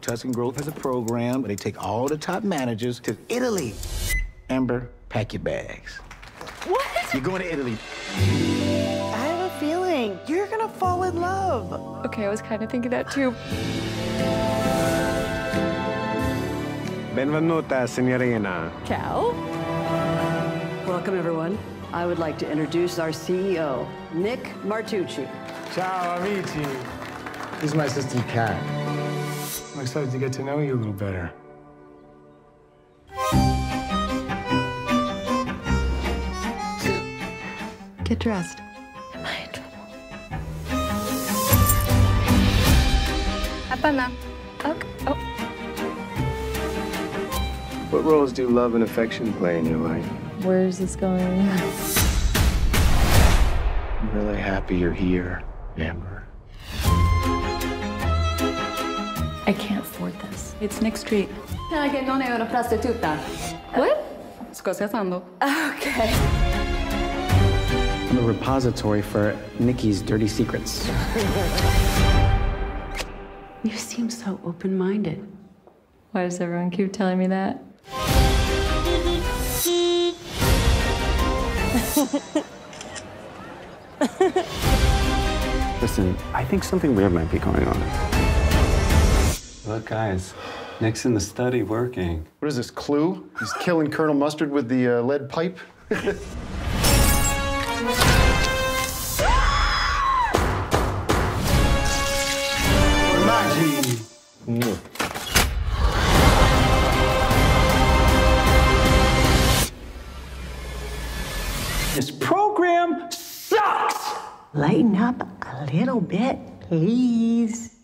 Tuscan Grove has a program where they take all the top managers to Italy. Amber, pack your bags. What? You're going to Italy. I have a feeling you're gonna fall in love. Okay, I was kind of thinking that too. Benvenuta, signorina. Cal? Welcome, everyone. I would like to introduce our CEO, Nick Martucci. Ciao, amici. This is my assistant, Kat. I'm excited to get to know you a little better. Get dressed. I in trouble. Up, Emma. Oh. What roles do love and affection play in your life? Where is this going? I'm really happy you're here, Amber. I can't afford this. It's Nick Street. che non è una prostituta. What? Sto scherzando. Okay. I'm a repository for Nikki's dirty secrets. You seem so open-minded. Why does everyone keep telling me that? Listen, I think something weird might be going on. Look, guys, Nick's in the study working. What is this, Clue? He's killing Colonel Mustard with the uh, lead pipe? This program sucks! Lighten up a little bit, please.